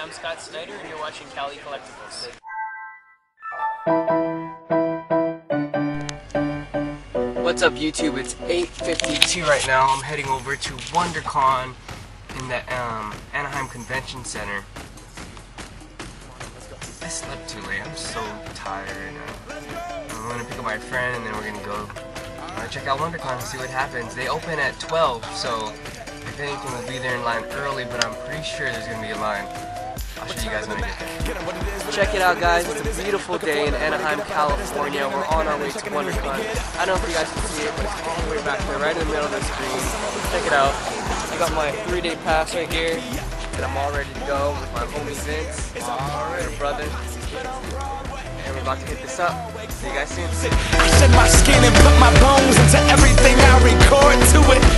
I'm Scott Snyder, and you're watching Cali Collectibles. What's up YouTube? It's 8.52 right now. I'm heading over to WonderCon in the um, Anaheim Convention Center. I slept too late. I'm so tired. I'm gonna pick up my friend and then we're gonna go uh, check out WonderCon and see what happens. They open at 12, so if anything, we'll be there in line early, but I'm pretty sure there's gonna be a line. I'll show you guys when I get. Check it out, guys. It's a beautiful day in Anaheim, California. We're on our way to WonderCon. I don't know if you guys can see it, but it's all the way back there, right in the middle of the screen. Check it out. I got my three-day pass right here, and I'm all ready to go with my homie Vince, my brother, and we're about to hit this up. See you guys soon. I Shed my skin and put my bones into everything I record to it.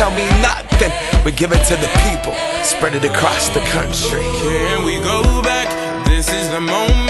tell me nothing. We give it to the people, spread it across the country. Can we go back? This is the moment.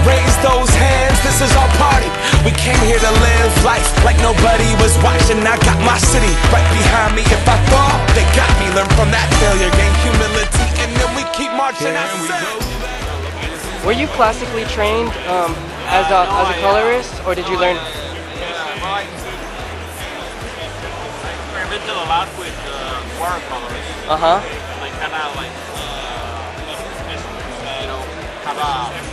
Raise those hands, this is our party. We came here to live life like nobody was watching. I got my city right behind me. If I fall, they got me. Learn from that failure, gain humility, and then we keep marching. I said. Were you classically trained um, as a as a colorist, or did you learn? I experimented a lot with uh, watercolors. Uh huh. Like kind of like, uh, you know, have a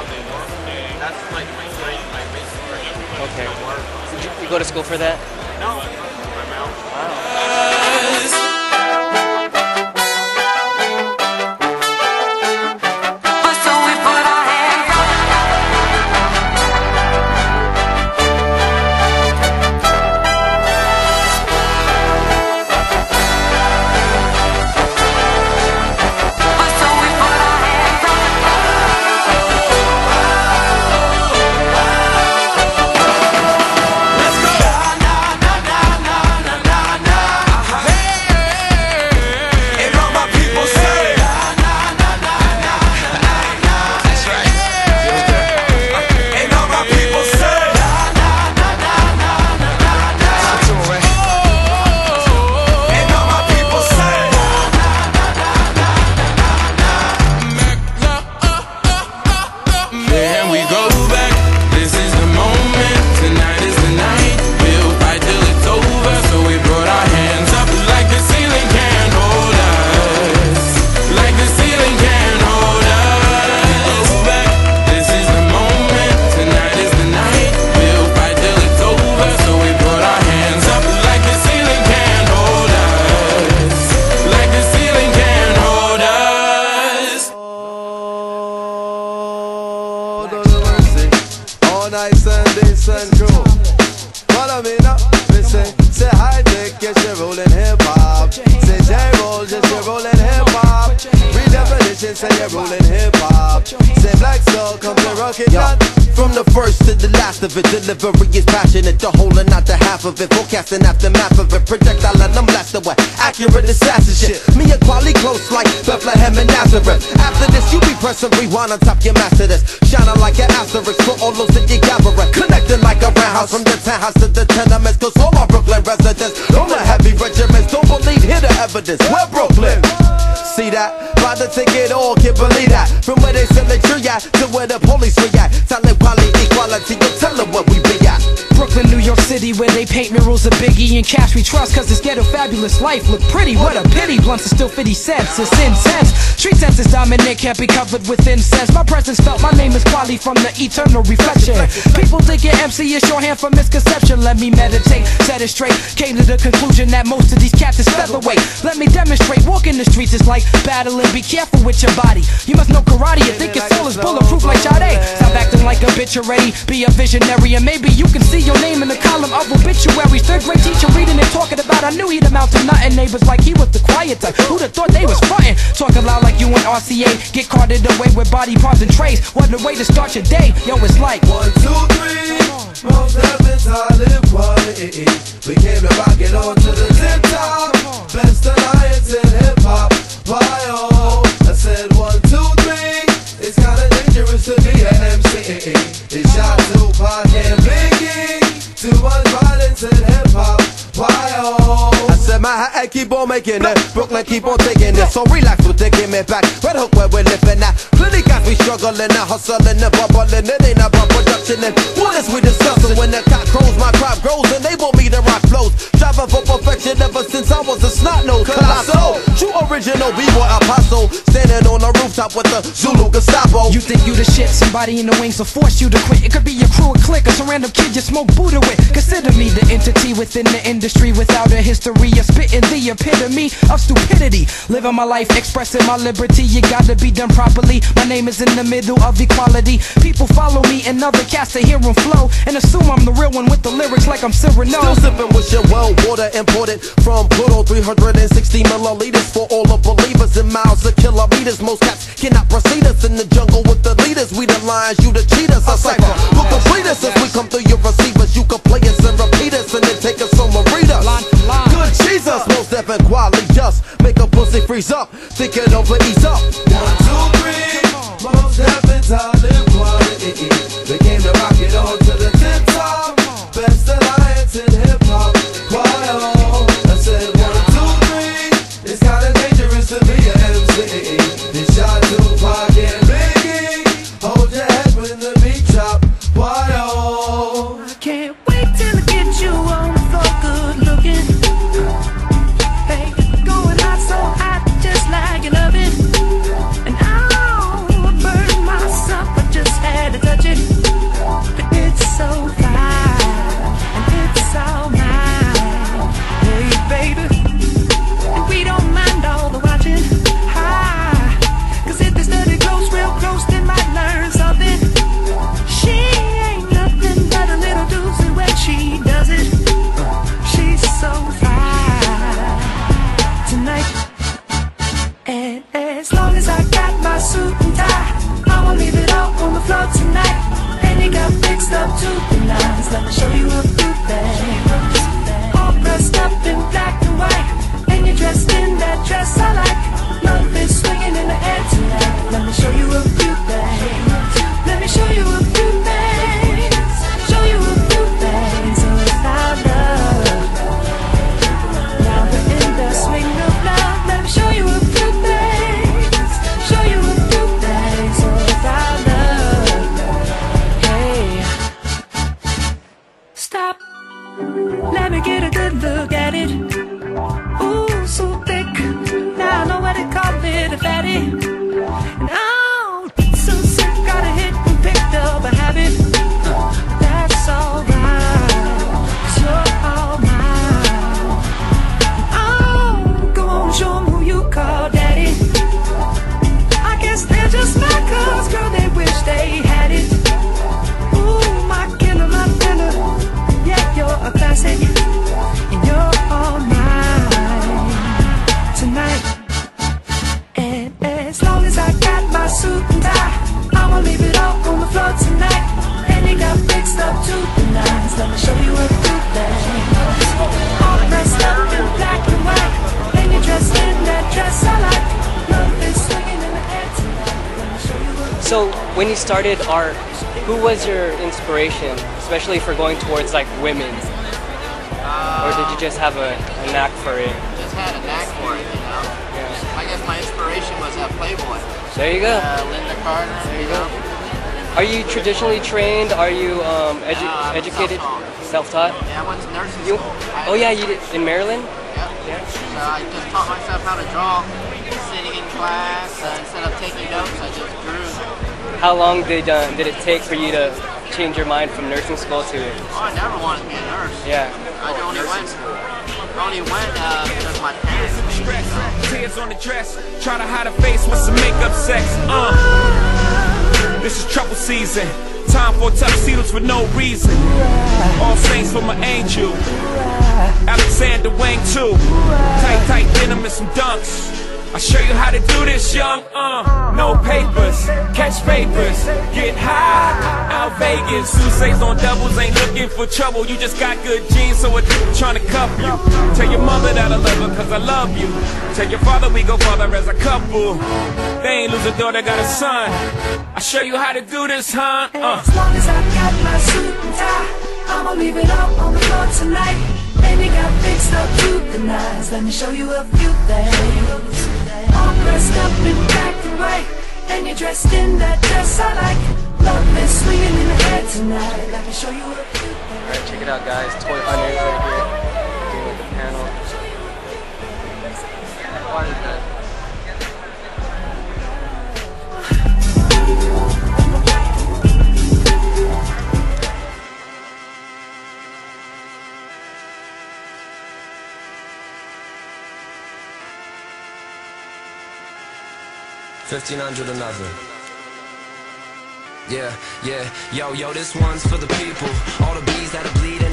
how they work. That's like my my. Okay. Did you, you go to school for that? No, my mouth. So say you're rolling hip hop. Say Black Soul, come to rock it down. From the first to the last of it, delivery is passionate. The whole and not the half of it. Forecasting aftermath of it. Projectile and I'm blasted with accurate assassin shit. Me and Kweli close like Bethlehem and Nazareth. After this, you be pressing rewind on top your master this. Shining like an asterisk for all those that you gather. Connecting like a roundhouse from the townhouse to the tenements. Cause all our Brooklyn residents, all the heavy regiments, don't believe, hear the evidence. We're Brooklyn. That? Buy the ticket, all can't believe that. From where they sell the tree at to where the police react. Telling City, where they paint murals of Biggie and cash we trust, cause this ghetto fabulous life look pretty. What a pity, blunts are still 50 cents, it's intense. Street sense is dominant, can't be covered with incense. My presence felt, my name is Kweli from the eternal reflection. People think your MC is shorthand for misconception. Let me meditate, set it straight. Came to the conclusion that most of these cats is featherweight. Let me demonstrate, walking the streets is like battling, be careful with your body. You must know karate, you think your soul is bulletproof like Sade. Stop acting like a bitch already, be a visionary, and maybe you can see your name in the column of obituaries. Third grade teacher reading and talking about, I knew he'd amount to nothing. Neighbors like he was the quiet type. Who'd have thought they was frontin'? Talking loud like you and RCA. Get carted away with body parts and trays. What a way to start your day. Yo, it's like One, two, three. Most heavens I live. We came to rock it on to the tip top. Best alliance in hip hop. Why keep on making it. Brooklyn keep on taking it. So relax the give me back. Red Hook where we're living at. Plenty guys we struggling and hustling and bubbling. It ain't about production and what is we discussing? When the cock crows, my crop grows and they want me to rock flows. Striving for perfection ever since I was a snot nose. Colossal, true original b-boy apostle. Standing on the rooftop with the Zulu Gestapo. You think you the shit, somebody in the wings will force you to quit. It could be your crew, a clique, or some random kid you smoke Buddha with. Consider me the entity within the industry without a history of spitting the epitome of stupidity. Living my life, expressing my liberty, you gotta be done properly. My name is in the middle of equality. People follow me and other cats to hear 'em flow and assume I'm the real one with the lyrics like I'm Cyrano. Still sipping with your well water imported from good old 360 milliliters for all the believers in miles of kilometers. Most cats cannot proceed us in the jungle with the leaders. We the lions, you the cheaters. A cipher who complete us as we come through your receivers. You can play us and repeat us and then take us on readers. Line line. Good Jesus, most deaf and quality just make a pussy freeze up. Think it over, ease up. One, two, three. And quality. They came to rock it on to the when you started art, who was your inspiration, especially for going towards like women? or did you just have a, a knack for it? Just had a knack for it, you know. I guess my inspiration was uh, Playboy. There you go. Uh, Lynda Carter, There you know. Are you traditionally trained? Are you um, edu- No, educated? self-taught. Yeah, I went to nursing You? school. Oh yeah, you did in Maryland. Yeah. So I just taught myself how to draw, sitting in class. Uh, instead of taking notes, I just. How long did uh, did it take for you to change your mind from nursing school to? Oh, I never wanted to be a nurse. Yeah. I only went, I only went uh, because my parents made. Tears on the dress, try to hide a face with some makeup sex. Uh, this is trouble season. Time for tuxedos for no reason. All saints for my angel. Alexander Wang too. Tight, tight denim and some dunks. I'll show you how to do this, young. Uh, no papers, catch papers, get high. Out Vegas, Sousa's on doubles, ain't looking for trouble. You just got good genes, so a trying to cuff you. Tell your mother that I love her, cause I love you. Tell your father we go farther as a couple. They ain't lose a daughter, got a son. I'll show you how to do this, huh? Uh. As long as I got my suit and tie, I'ma leave it all on the floor tonight. And you got fixed up to the nines. Let me show you a few things. Dressed up in black and white, and you're dressed in that dress I like. Love is swinging in the air tonight. Let me show you things. Alright, check it out, guys. Toy hunters right here. 1500 another. Yeah, yeah, yo, yo, this one's for the people. All the bees that are bleeding.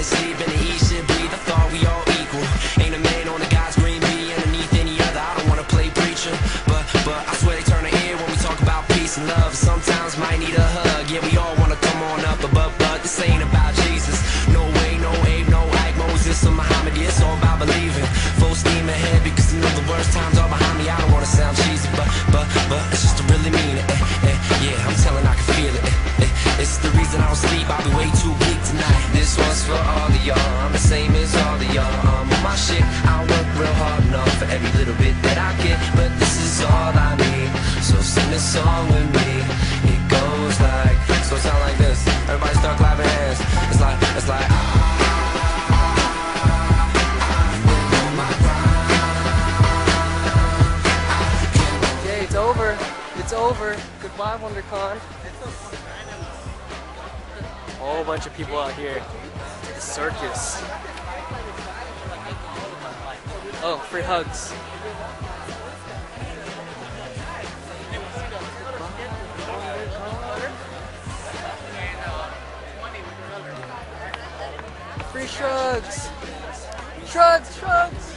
WonderCon. A whole bunch of people out here. The circus. Oh, free hugs. Free shrugs. Shrugs, shrugs.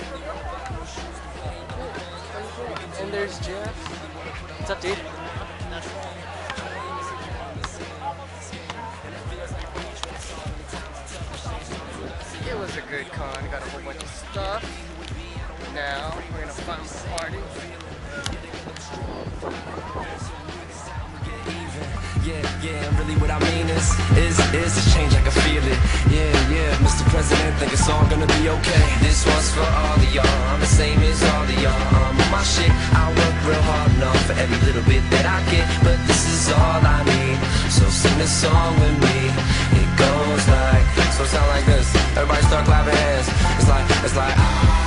And there's Jeff. What's up, dude? A good con. Got a whole bunch of stuff. Now we're gonna find the party. Yeah, yeah, really what I mean is, is, is this change, I can feel it. Yeah, yeah, Mr. President, think it's all gonna be okay. This one's for all of y'all, I'm the same as all of y'all. I'm on my shit, I work real hard enough for every little bit that I get, but this is all I need. So sing this song with me. So sound like this. Everybody start clapping hands. It's like, it's like. Ah.